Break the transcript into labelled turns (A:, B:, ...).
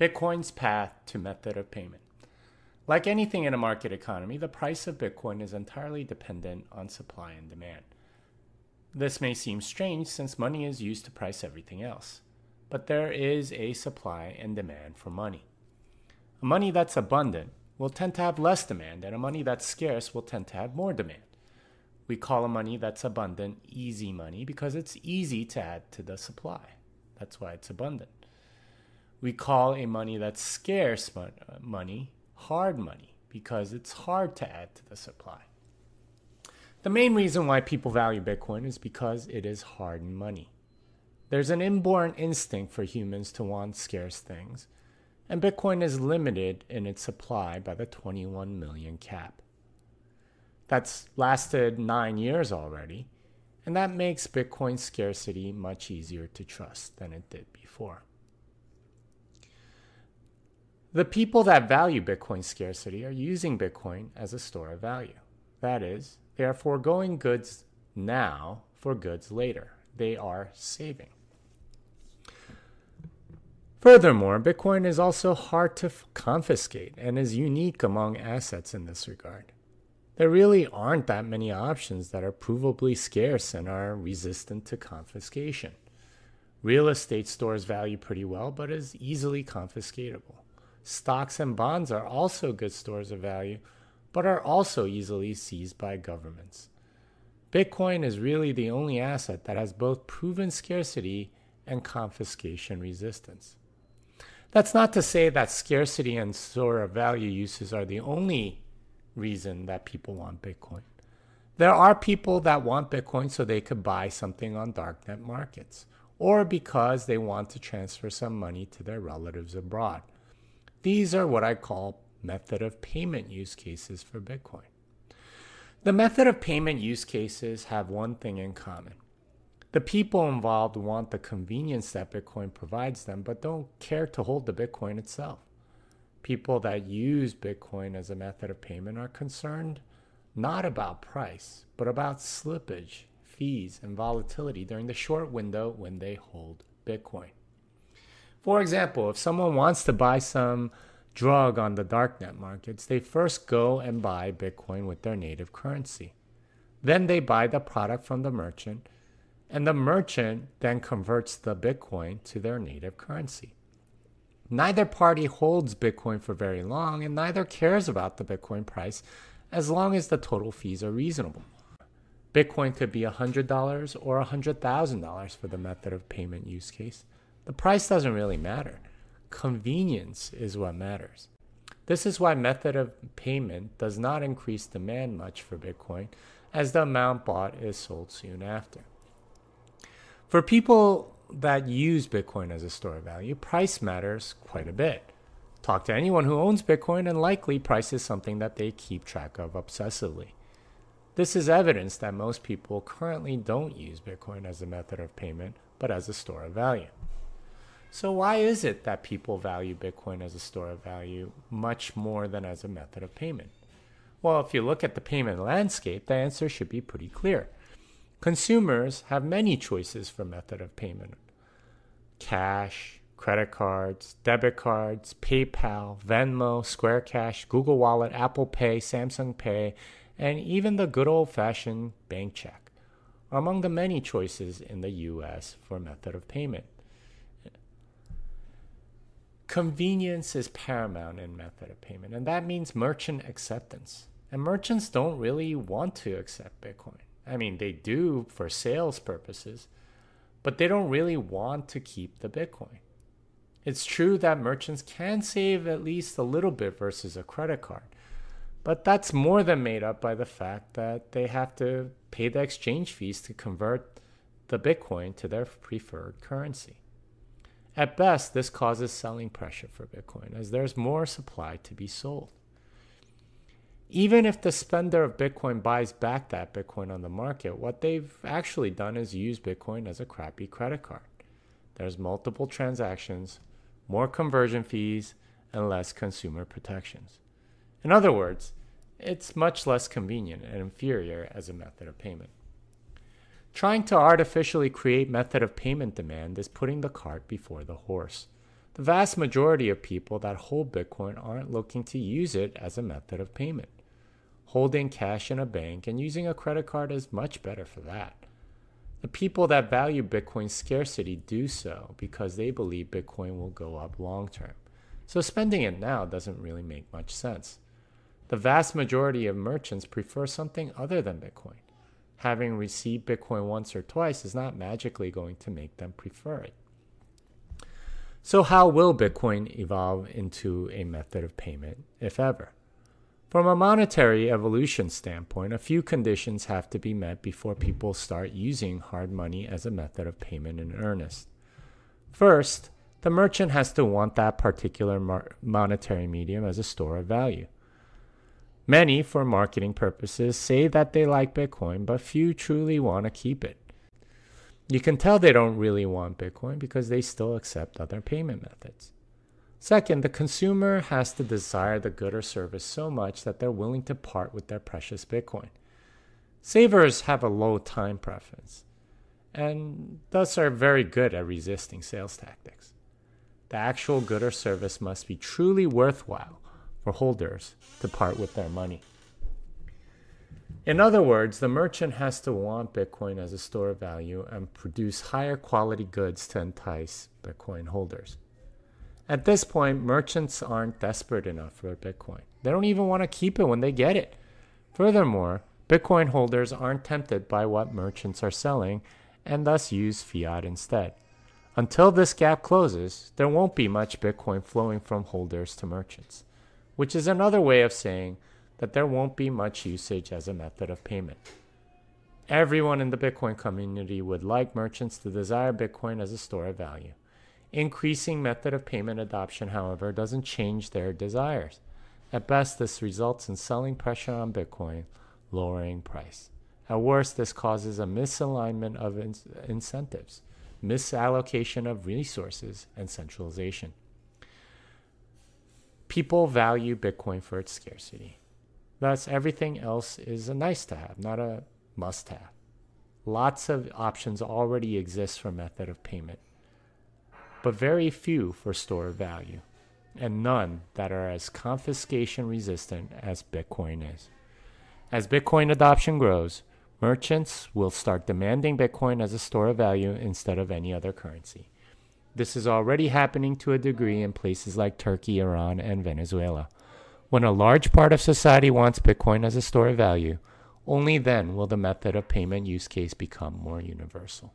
A: Bitcoin's path to method of payment. Like anything in a market economy, the price of Bitcoin is entirely dependent on supply and demand. This may seem strange since money is used to price everything else, but there is a supply and demand for money. A money that's abundant will tend to have less demand, and a money that's scarce will tend to have more demand. We call a money that's abundant easy money because it's easy to add to the supply. That's why it's abundant. We call a money that's scarce money hard money because it's hard to add to the supply. The main reason why people value Bitcoin is because it is hard money. There's an inborn instinct for humans to want scarce things, and Bitcoin is limited in its supply by the 21 million cap. That's lasted nine years already, and that makes Bitcoin scarcity much easier to trust than it did before. The people that value Bitcoin scarcity are using Bitcoin as a store of value. That is, they are foregoing goods now for goods later. They are saving. Furthermore, Bitcoin is also hard to confiscate and is unique among assets in this regard. There really aren't that many options that are provably scarce and are resistant to confiscation. Real estate stores value pretty well, but is easily confiscatable. Stocks and bonds are also good stores of value, but are also easily seized by governments. Bitcoin is really the only asset that has both proven scarcity and confiscation resistance. That's not to say that scarcity and store of value uses are the only reason that people want Bitcoin. There are people that want Bitcoin so they could buy something on darknet markets, or because they want to transfer some money to their relatives abroad. These are what I call method of payment use cases for Bitcoin. The method of payment use cases have one thing in common. The people involved want the convenience that Bitcoin provides them, but don't care to hold the Bitcoin itself. People that use Bitcoin as a method of payment are concerned not about price, but about slippage, fees, and volatility during the short window when they hold Bitcoin. For example, if someone wants to buy some drug on the darknet markets, they first go and buy Bitcoin with their native currency. Then they buy the product from the merchant, and the merchant then converts the Bitcoin to their native currency. Neither party holds Bitcoin for very long, and neither cares about the Bitcoin price as long as the total fees are reasonable. Bitcoin could be $100 or $100,000 for the method of payment use case. The price doesn't really matter. Convenience is what matters. This is why method of payment does not increase demand much for Bitcoin, as the amount bought is sold soon after. For people that use Bitcoin as a store of value, price matters quite a bit. Talk to anyone who owns Bitcoin, and likely price is something that they keep track of obsessively. This is evidence that most people currently don't use Bitcoin as a method of payment, but as a store of value. So, why is it that people value Bitcoin as a store of value much more than as a method of payment? Well, if you look at the payment landscape, the answer should be pretty clear. Consumers have many choices for method of payment cash, credit cards, debit cards, PayPal, Venmo, Square Cash, Google Wallet, Apple Pay, Samsung Pay, and even the good old fashioned bank check are among the many choices in the US for method of payment. Convenience is paramount in method of payment, and that means merchant acceptance. And merchants don't really want to accept Bitcoin. I mean, they do for sales purposes, but they don't really want to keep the Bitcoin. It's true that merchants can save at least a little bit versus a credit card, but that's more than made up by the fact that they have to pay the exchange fees to convert the Bitcoin to their preferred currency. At best, this causes selling pressure for Bitcoin as there's more supply to be sold. Even if the spender of Bitcoin buys back that Bitcoin on the market, what they've actually done is use Bitcoin as a crappy credit card. There's multiple transactions, more conversion fees, and less consumer protections. In other words, it's much less convenient and inferior as a method of payment. Trying to artificially create method of payment demand is putting the cart before the horse. the vast majority of people that hold Bitcoin aren't looking to use it as a method of payment. Holding cash in a bank and using a credit card is much better for that. The people that value Bitcoin's scarcity do so because they believe Bitcoin will go up long term. So spending it now doesn't really make much sense. The vast majority of merchants prefer something other than Bitcoin. Having received Bitcoin once or twice is not magically going to make them prefer it. So, how will Bitcoin evolve into a method of payment, if ever? From a monetary evolution standpoint, a few conditions have to be met before people start using hard money as a method of payment in earnest. First, the merchant has to want that particular monetary medium as a store of value. Many, for marketing purposes, say that they like Bitcoin, but few truly want to keep it. You can tell they don't really want Bitcoin because they still accept other payment methods. Second, the consumer has to desire the good or service so much that they're willing to part with their precious Bitcoin. Savers have a low time preference and thus are very good at resisting sales tactics. The actual good or service must be truly worthwhile for holders to part with their money. In other words, the merchant has to want Bitcoin as a store of value and produce higher quality goods to entice Bitcoin holders. At this point, merchants aren't desperate enough for Bitcoin. They don't even want to keep it when they get it. Furthermore, Bitcoin holders aren't tempted by what merchants are selling and thus use fiat instead. Until this gap closes, there won't be much Bitcoin flowing from holders to merchants, which is another way of saying that there won't be much usage as a method of payment. Everyone in the Bitcoin community would like merchants to desire Bitcoin as a store of value. Increasing method of payment adoption, however, doesn't change their desires. At best, this results in selling pressure on Bitcoin, lowering price. At worst, this causes a misalignment of in- incentives, misallocation of resources, and centralization. People value Bitcoin for its scarcity. Thus, everything else is a nice to have, not a must have. Lots of options already exist for method of payment but very few for store of value, and none that are as confiscation resistant as Bitcoin is. As Bitcoin adoption grows, merchants will start demanding Bitcoin as a store of value instead of any other currency. This is already happening to a degree in places like Turkey, Iran, and Venezuela. When a large part of society wants Bitcoin as a store of value, only then will the method of payment use case become more universal.